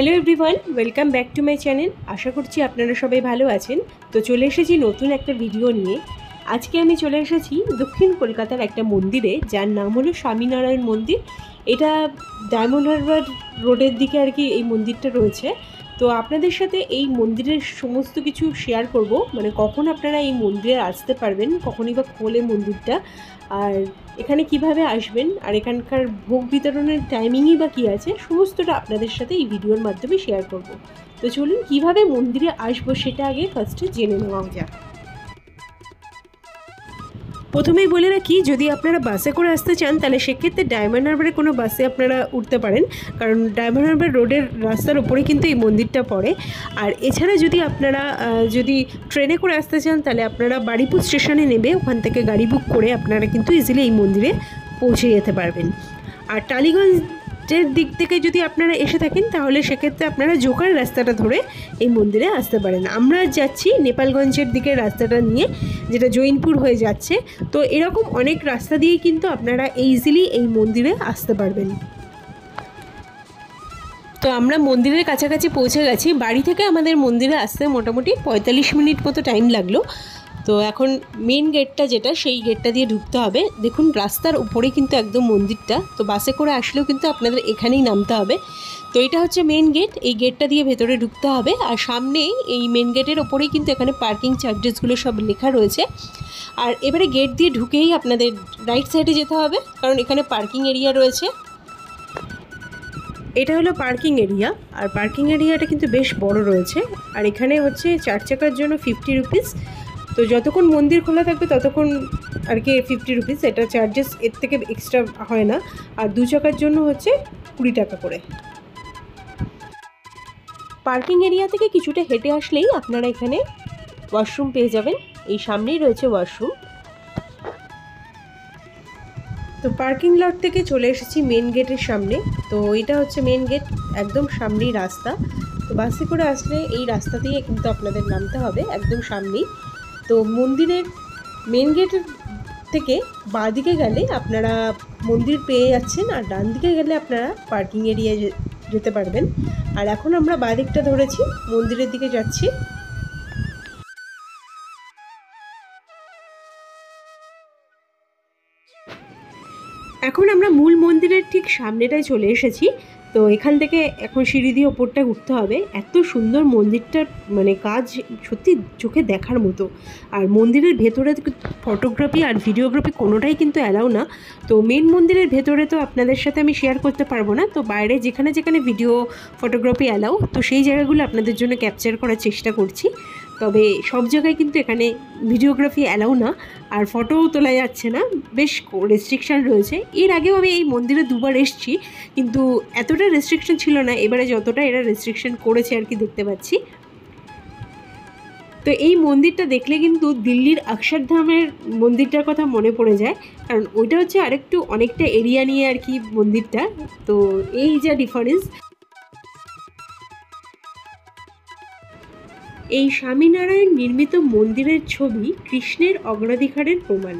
Hello everyone welcome back to my channel আশা করছি আপনারা সবাই ভালো আছেন। তো চলে এসেছি নতুন একটা ভিডিও নিয়ে। আজকে আমি চলে এসেছি দক্ষিণ কলকাতার একটা মন্দিরে, যার নাম হলো স্বামীনারায়ণ মন্দির। এটা ডায়মন্ড হারবার রোডের দিকে আর কি এই মন্দিরটা রয়েছে। তো আপনাদের সাথে এই মন্দিরের সমস্ত কিছু শেয়ার করব। মানে কখন আপনারা এই মন্দিরে আসতে পারবেন, কখনই বা খোলে মন্দিরটা, আর এখানে কীভাবে আসবেন, আর এখানকার ভোগ বিতরণের টাইমিংই বা কী আছে, সমস্তটা আপনাদের সাথে এই ভিডিওর মাধ্যমে শেয়ার করব। তো চলুন, কীভাবে মন্দিরে আসব সেটা আগে ফার্স্টে জেনে নেওয়া যাক। প্রথমেই বলে রাখি, যদি আপনারা বাসে করে আসতে চান, তাহলে সেক্ষেত্রে ডায়মন্ড হারবারে কোনো বাসে আপনারা উঠতে পারেন। কারণ ডায়মন্ড হারবার রোডের রাস্তার ওপরে কিন্তু এই মন্দিরটা পড়ে। আর এছাড়া যদি আপনারা যদি ট্রেনে করে আসতে চান, তাহলে আপনারা বাড়িপুর স্টেশনে নেবে ওখান থেকে গাড়ি বুক করে আপনারা কিন্তু ইজিলি এই মন্দিরে পৌঁছে যেতে পারবেন। আর টালিগঞ্জের দিক থেকে যদি আপনারা এসে থাকেন, তাহলে সেক্ষেত্রে আপনারা জোকার রাস্তাটা ধরে এই মন্দিরে আসতে পারেন। আমরা যাচ্ছি নেপালগঞ্জের দিকের রাস্তাটা নিয়ে, যেটা জৈনপুর হয়ে যাচ্ছে। তো এরকম অনেক রাস্তা দিয়েই কিন্তু আপনারা ইজিলি এই মন্দিরে আসতে পারবেন। তো আমরা মন্দিরের কাছাকাছি পৌঁছে গেছি। বাড়ি থেকে আমাদের মন্দিরে আসতে মোটামুটি পঁয়তাল্লিশ মিনিট মতো টাইম লাগল। তো এখন মেন গেটটা যেটা, সেই গেটটা দিয়ে ঢুকতে হবে। দেখুন, রাস্তার উপরে কিন্তু একদম মন্দিরটা। তো বাসে করে আসলেও কিন্তু আপনাদের এখানেই নামতে হবে। তো এটা হচ্ছে মেন গেট এই গেটটা দিয়ে ভেতরে ঢুকতে হবে। আর সামনে এই মেন গেটের ওপরেই কিন্তু এখানে পার্কিং চার্জেসগুলো সব লেখা রয়েছে। আর এবারে গেট দিয়ে ঢুকেই আপনাদের রাইট সাইডে যেতে হবে। কারণ এখানে পার্কিং এরিয়া রয়েছে। এটা হলো পার্কিং এরিয়া আর পার্কিং এরিয়াটা কিন্তু বেশ বড় রয়েছে। আর এখানে হচ্ছে চার চাকার জন্য ফিফটি রুপিস তো যতক্ষণ মন্দির খোলা থাকবে ততক্ষণ আর কি ফিফটি রুপিস এটা চার্জেস এর থেকে এক্সট্রা হয় না। আর দু চাকার জন্য হচ্ছে কুড়ি টাকা করে। পার্কিং এরিয়া থেকে কিছুটা হেঁটে আসলেই আপনারা এখানে ওয়াশরুম পেয়ে যাবেন। এই সামনেই রয়েছে ওয়াশরুম তো পার্কিং লট থেকে চলে এসেছি মেন গেটের সামনে। তো এটা হচ্ছে মেন গেট একদম সামনেই রাস্তা। তো বাসে করে আসলে এই রাস্তা দিয়ে কিন্তু আপনাদের নামতে হবে, একদম সামনেই। তো মন্দিরের মেন গেটের থেকে বাঁ দিকে গেলে আপনারা মন্দির পেয়ে যাচ্ছেন আর ডান দিকে গেলে আপনারা পার্কিং এরিয়ায় যেতে পারবেন। আর এখন আমরা বাঁ দিকটা ধরেছি, মন্দিরের দিকে যাচ্ছি। এখন আমরা মূল মন্দিরের ঠিক সামনেটায় চলে এসেছি। তো এখান থেকে এখন সিঁড়ি দিয়ে ওপরটা উঠতে হবে। এত সুন্দর মন্দিরটার মানে কাজ সত্যি চোখে দেখার মতো। আর মন্দিরের ভেতরে ফটোগ্রাফি আর ভিডিওগ্রাফি কোনোটাই কিন্তু অ্যালাউ না। তো মেন মন্দিরের ভেতরে তো আপনাদের সাথে আমি শেয়ার করতে পারব না। তো বাইরে যেখানে যেখানে ভিডিও, ফটোগ্রাফি অ্যালাউ, তো সেই জায়গাগুলো আপনাদের জন্য ক্যাপচার করার চেষ্টা করছি। তবে সব জায়গায় কিন্তু এখানে ভিডিওগ্রাফি অ্যালাউ না, আর ফটোও তোলা যাচ্ছে না। বেশ রেস্ট্রিকশান রয়েছে। এর আগেও আমি এই মন্দিরে দুবার এসেছি, কিন্তু এতটা রেস্ট্রিকশন ছিল না। এবারে যতটা এরা রেস্ট্রিকশন করেছে আর কি দেখতে পাচ্ছি। তো এই মন্দিরটা দেখলে কিন্তু দিল্লির অক্ষরধামের মন্দিরটার কথা মনে পড়ে যায়, কারণ ওইটা হচ্ছে আরেকটু অনেকটা এরিয়া নিয়ে আর কি মন্দিরটা। তো এই যা ডিফারেন্স এই স্বামীনারায়ণ নির্মিত মন্দিরের ছবি কৃষ্ণের অগ্রাধিকারের প্রমাণ।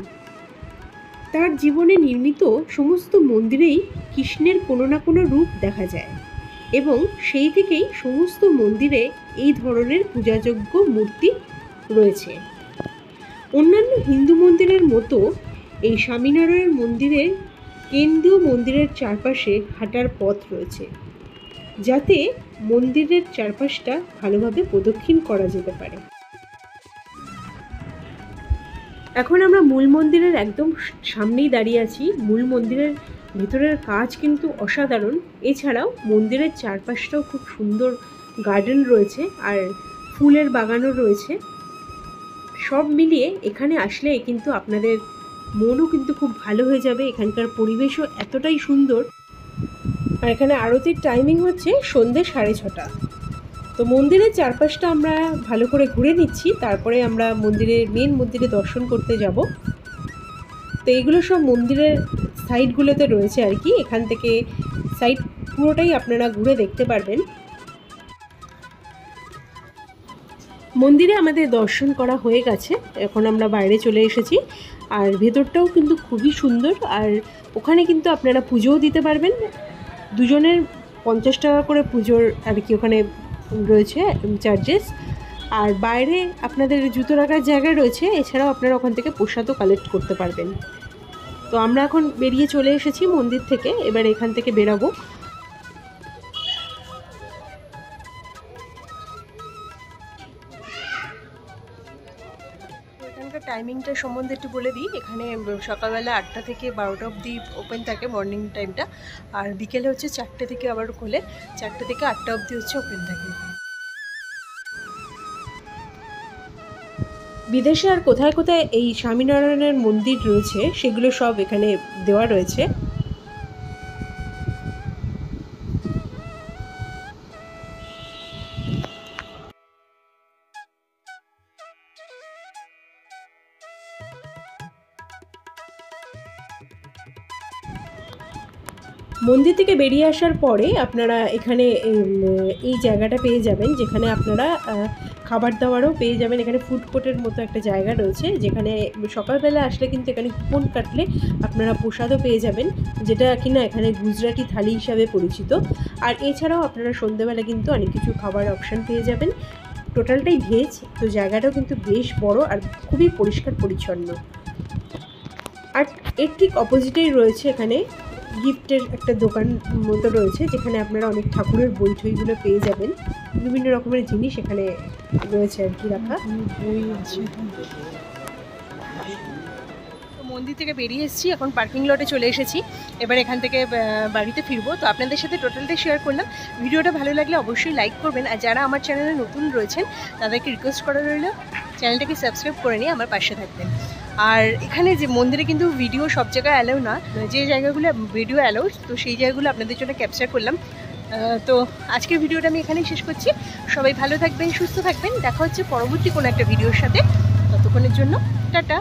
তার জীবনে নির্মিত সমস্ত মন্দিরেই কৃষ্ণের কোনো না কোনো রূপ দেখা যায় এবং সেই থেকেই সমস্ত মন্দিরে এই ধরনের পূজাযোগ্য মূর্তি রয়েছে। অন্যান্য হিন্দু মন্দিরের মতো এই স্বামীনারায়ণ মন্দিরের কেন্দ্রীয় মন্দিরের চারপাশে হাঁটার পথ রয়েছে, যাতে মন্দিরের চারপাশটা ভালোভাবে প্রদক্ষিণ করা যেতে পারে। এখন আমরা মূল মন্দিরের একদম সামনেই দাঁড়িয়ে আছি। মূল মন্দিরের ভেতরের কাজ কিন্তু অসাধারণ। এছাড়াও মন্দিরের চারপাশটাও খুব সুন্দর গার্ডেন রয়েছে আর ফুলের বাগানও রয়েছে। সব মিলিয়ে এখানে আসলে কিন্তু আপনাদের মনও কিন্তু খুব ভালো হয়ে যাবে। এখানকার পরিবেশও এতটাই সুন্দর আর এখানে আরতির টাইমিং হচ্ছে সন্ধ্যে সাড়ে ছটা। তো মন্দিরের চারপাশটা আমরা ভালো করে ঘুরে নিচ্ছি, তারপরে আমরা মন্দিরের মেন মন্দিরে দর্শন করতে যাব। তো এইগুলো সব মন্দিরের সাইডগুলোতে রয়েছে আর কি, এখান থেকে সাইড পুরোটাই আপনারা ঘুরে দেখতে পারবেন। মন্দিরে আমাদের দর্শন করা হয়ে গেছে, এখন আমরা বাইরে চলে এসেছি। আর ভেতরটাও কিন্তু খুবই সুন্দর, আর ওখানে কিন্তু আপনারা পুজোও দিতে পারবেন। দুজনের পঞ্চাশ টাকা করে পুজোর আর কি ওখানে রয়েছে চার্জেস আর বাইরে আপনাদের জুতো রাখার জায়গা রয়েছে, এছাড়াও আপনারা ওখান থেকে প্রসাদও কালেক্ট করতে পারবেন। তো আমরা এখন বেরিয়ে চলে এসেছি মন্দির থেকে, এবার এখান থেকে বেরাবো। এখানকার টাইমিংটা সম্বন্ধে একটু বলে দিই। এখানে সকালবেলা আটটা থেকে বারোটা অবধি ওপেন থাকে মর্নিং টাইমটা আর বিকেলে হচ্ছে চারটে থেকে আবার খোলে। চারটে থেকে আটটা অবধি হচ্ছে ওপেন থাকে। বিদেশে আর কোথায় কোথায় এই স্বামীনারায়ণের মন্দির রয়েছে, সেগুলো সব এখানে দেওয়া রয়েছে। মন্দির থেকে বেরিয়ে আসার পরে আপনারা এখানে এই জায়গাটা পেয়ে যাবেন, যেখানে আপনারা খাবার দাবারও পেয়ে যাবেন। এখানে ফুড কোর্টের মতো একটা জায়গা রয়েছে, যেখানে সকালবেলা আসলে কিন্তু এখানে কুপন কাটলে আপনারা প্রসাদও পেয়ে যাবেন, যেটা কিনা এখানে গুজরাটি থালি হিসাবে পরিচিত। আর এছাড়াও আপনারা সন্ধ্যেবেলা কিন্তু অনেক কিছু খাবার অপশান পেয়ে যাবেন। টোটালটাই ভেজ, তো জায়গাটাও কিন্তু বেশ বড় আর খুবই পরিষ্কার পরিচ্ছন্ন। আর এর ঠিক অপোজিটেই রয়েছে এখানে গিফটের একটা দোকান মতো রয়েছে, যেখানে আপনারা অনেক ঠাকুরের বই টইগুলো পেয়ে যাবেন। বিভিন্ন রকমের জিনিস এখানে রয়েছে আর কি রাখা। মন্দির থেকে বেরিয়ে এসেছি, এখন পার্কিং লটে চলে এসেছি। এবার এখান থেকে বাড়িতে ফিরবো। তো আপনাদের সাথে টোটালটা শেয়ার করলাম। ভিডিওটা ভালো লাগলে অবশ্যই লাইক করবেন। আর যারা আমার চ্যানেলে নতুন রয়েছেন, তাদেরকে রিকোয়েস্ট করা রইল চ্যানেলটাকে সাবস্ক্রাইব করে নিয়ে আমার পাশে থাকবেন। আর এখানে যে মন্দিরে কিন্তু ভিডিও সব জায়গায় অ্যালাউ না, যে জায়গাগুলো ভিডিও অ্যালাউ তো সেই জায়গাগুলো আপনাদের জন্য ক্যাপচার করলাম। তো আজকের ভিডিওটা আমি এখানেই শেষ করছি। সবাই ভালো থাকবেন, সুস্থ থাকবেন। দেখা হচ্ছে পরবর্তী কোনো একটা ভিডিওর সাথে। ততক্ষণের জন্য, টাটা।